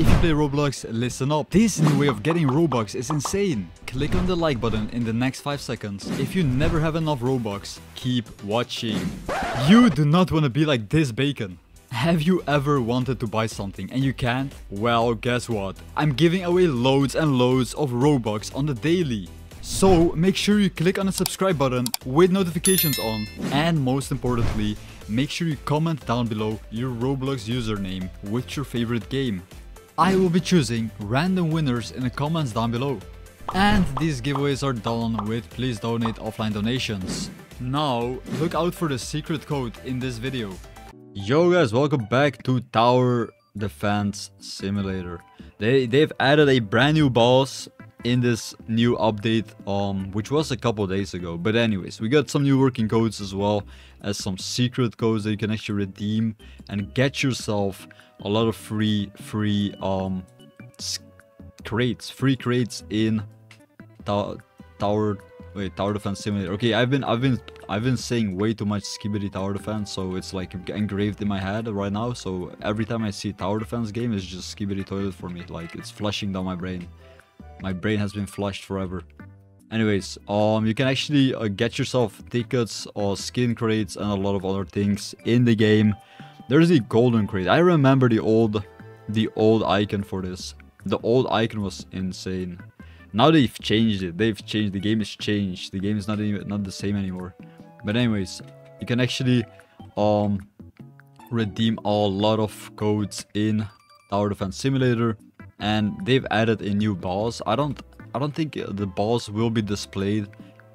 If you play Roblox, listen up. This new way of getting Robux is insane. Click on the like button in the next 5 seconds. If you never have enough Robux, keep watching. You do not want to be like this bacon. Have you ever wanted to buy something and you can't? Well, guess what? I'm giving away loads and loads of Robux on the daily. So make sure you click on the subscribe button with notifications on and most importantly, make sure you comment down below your Roblox username with your favorite game. I will be choosing random winners in the comments down below. And these giveaways are done with please donate offline donations. Now, look out for the secret code in this video. Yo guys, welcome back to Tower Defense Simulator. They, they've added a brand new boss in this new update, um, which was a couple days ago. But anyways, we got some new working codes as well as some secret codes that you can actually redeem and get yourself a lot of free, free, um, crates, free crates in Tower, wait, Tower Defense Simulator. Okay, I've been, I've been, I've been saying way too much Skibidi Tower Defense, so it's like engraved in my head right now. So every time I see Tower Defense game, it's just Skibidi Toilet for me. Like it's flushing down my brain. My brain has been flushed forever. Anyways, um, you can actually uh, get yourself tickets or skin crates and a lot of other things in the game. There's the golden crate. I remember the old, the old icon for this. The old icon was insane. Now they've changed it. They've changed. The game has changed. The game is not even not the same anymore. But anyways, you can actually um redeem a lot of codes in Tower Defense Simulator and they've added a new boss. I don't I don't think the boss will be displayed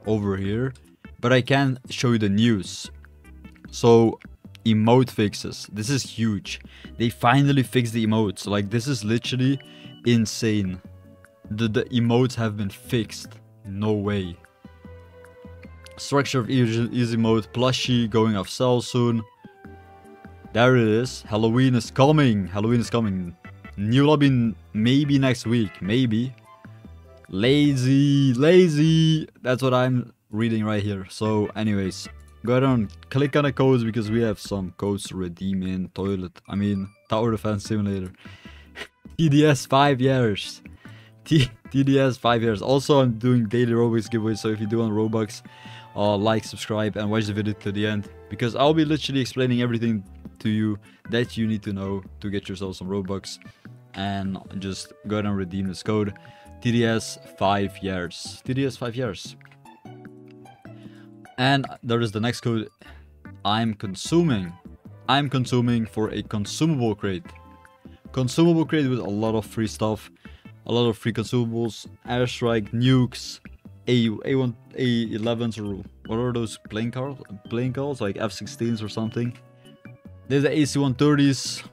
over here, but I can show you the news. So emote fixes. This is huge. They finally fixed the emotes. Like this is literally insane. The, the emotes have been fixed. No way. Structure of easy, easy mode. Plushie going off sale soon. There it is. Halloween is coming. Halloween is coming. New lobby maybe next week. Maybe. Lazy. Lazy. That's what I'm reading right here. So anyways. Go ahead and click on the codes because we have some codes to redeem in toilet. I mean, Tower Defense Simulator. TDS 5 years. T TDS 5 years. Also, I'm doing daily Robux giveaways. So if you do want Robux, uh, like, subscribe, and watch the video to the end. Because I'll be literally explaining everything to you that you need to know to get yourself some Robux and just go ahead and redeem this code. TDS 5 years. TDS 5 years. And there is the next code. I'm consuming. I'm consuming for a consumable crate. Consumable crate with a lot of free stuff. A lot of free consumables. Airstrike nukes a a1 a11s or what are those playing cards playing cards like f16s or something. There's the AC-130s.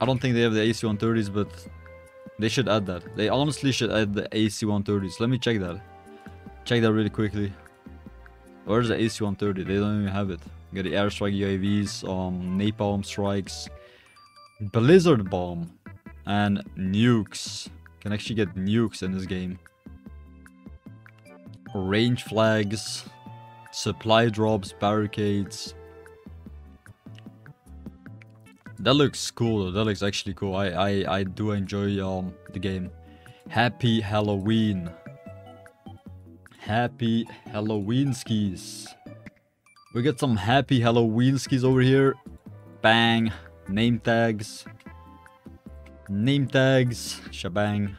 I don't think they have the AC-130s, but they should add that. They honestly should add the AC-130s. Let me check that. Check that really quickly. Where's the AC-130? They don't even have it. Got the airstrike UAVs, um, napalm strikes, blizzard bomb, and nukes. Can actually get nukes in this game. Range flags, supply drops, barricades, that looks cool though. That looks actually cool. I I I do enjoy um the game. Happy Halloween. Happy Halloween skis. We got some happy Halloween skis over here. Bang. Name tags. Name tags. Shabang.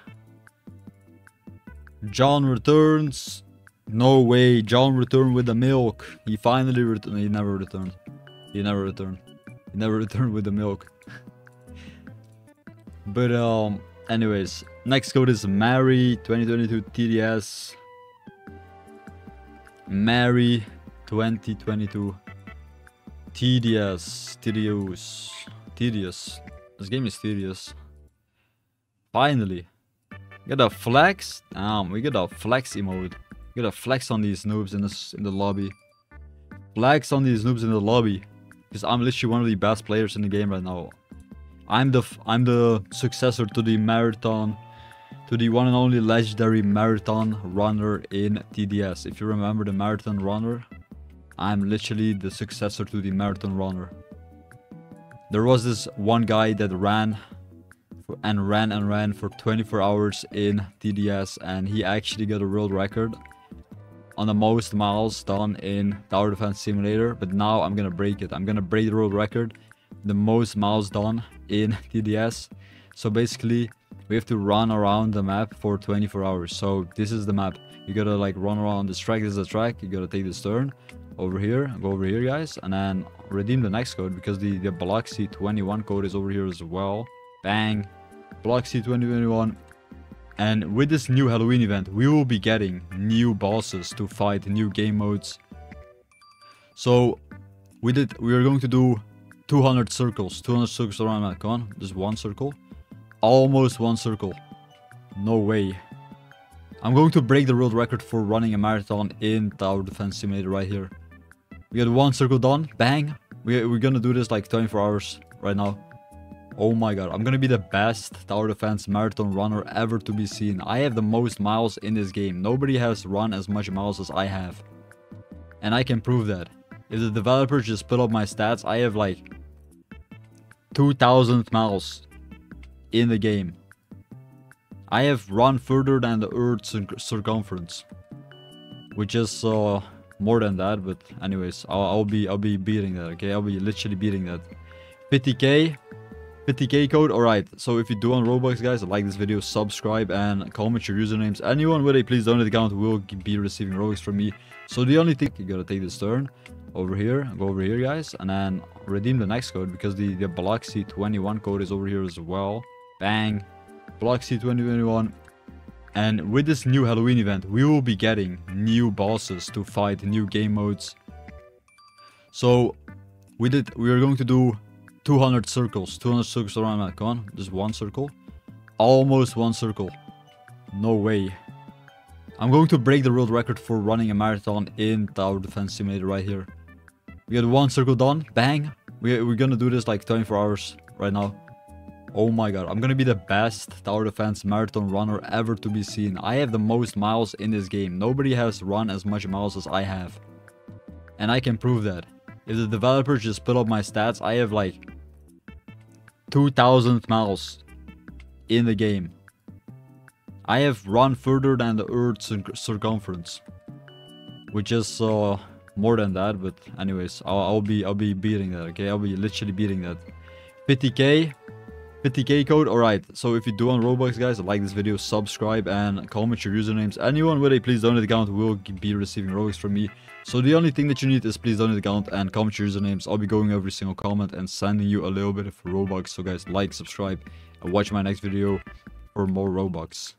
John returns. No way. John returned with the milk. He finally returned. He never returned. He never returned never return with the milk. but um, anyways, next code is Mary 2022 TDS. Mary 2022 TDS. Tedious. Tedious. This game is tedious. Finally. Get a flex. Damn, we get a flex emote. Get a flex on these noobs in this in the lobby. Flex on these noobs in the lobby. Because I'm literally one of the best players in the game right now. I'm the I'm the successor to the marathon, to the one and only legendary marathon runner in TDS. If you remember the marathon runner, I'm literally the successor to the marathon runner. There was this one guy that ran and ran and ran for 24 hours in TDS and he actually got a world record on the most miles done in Tower Defense Simulator. But now I'm gonna break it. I'm gonna break the world record, the most miles done in TDS. So basically, we have to run around the map for 24 hours. So this is the map. You gotta like run around this track. This is the track. You gotta take this turn over here. Go over here, guys, and then redeem the next code because the the Bloxy 21 code is over here as well. Bang, Bloxy 2021. And with this new Halloween event, we will be getting new bosses to fight, new game modes. So, we did. We are going to do 200 circles, 200 circles around that. Come on, just one circle, almost one circle. No way. I'm going to break the world record for running a marathon in Tower Defense Simulator right here. We got one circle done. Bang. We, we're gonna do this like 24 hours right now. Oh my god, I'm gonna be the best tower defense marathon runner ever to be seen. I have the most miles in this game. Nobody has run as much miles as I have. And I can prove that. If the developers just put up my stats, I have like 2000 miles in the game. I have run further than the Earth's circumference. Which is uh, more than that, but anyways, I'll, I'll be I'll be beating that, okay? I'll be literally beating that. 50k 50k code. Alright so if you do on roblox guys like this video subscribe and comment your usernames. Anyone with a please donate account will be receiving robux from me. So the only thing you gotta take this turn over here go over here guys and then redeem the next code because the the bloxy 21 code is over here as well. Bang. Bloxy 2021 and with this new halloween event we will be getting new bosses to fight new game modes. So we did we are going to do 200 circles. 200 circles around that. Come on. Just one circle. Almost one circle. No way. I'm going to break the world record for running a marathon in Tower Defense Simulator right here. We got one circle done. Bang. We, we're gonna do this like 24 hours right now. Oh my god. I'm gonna be the best Tower Defense marathon runner ever to be seen. I have the most miles in this game. Nobody has run as much miles as I have. And I can prove that. If the developers just put up my stats, I have like 2000 miles in the game. I have run further than the Earth's circumference, which is uh, more than that. But anyways, I'll, I'll be I'll be beating that. Okay, I'll be literally beating that. 50k, 50k code. All right. So if you do on Roblox, guys, like this video, subscribe and comment your usernames. Anyone with a please donate account will be receiving Robux from me. So the only thing that you need is please donate account and comment your usernames. I'll be going every single comment and sending you a little bit of Robux. So guys, like, subscribe, and watch my next video for more Robux.